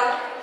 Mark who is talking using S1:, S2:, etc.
S1: 감사합니다.